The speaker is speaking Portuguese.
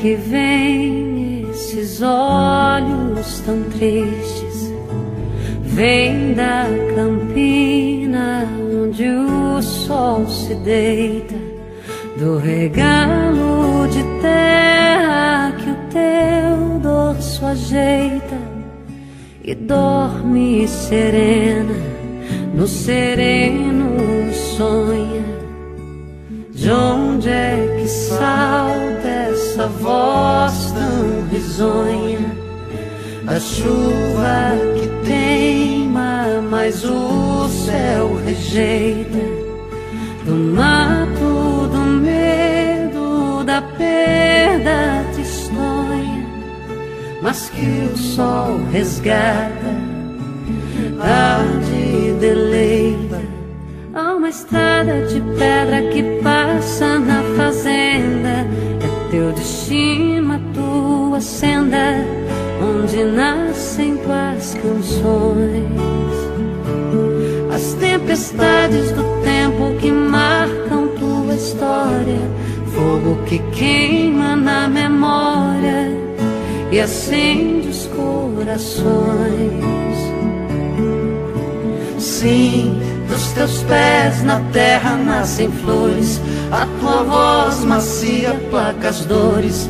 que vem esses olhos tão tristes? Vem da campina onde o sol se deita, do regalo de terra que o teu dorso ajeita e dorme serena, no sereno sonha. De onde é que essa voz tão risonha? A chuva que teima, mas o céu rejeita. Do mato, do medo, da perda tristonha, mas que o sol resgata, tarde deleita. Há uma estrada de pedra que passa na fazenda. Teu destino, a tua senda, onde nascem tuas canções. As tempestades do tempo que marcam tua história, fogo que queima na memória e acende os corações. Sim, dos teus pés na terra nascem flores, a tua voz macia placa as dores.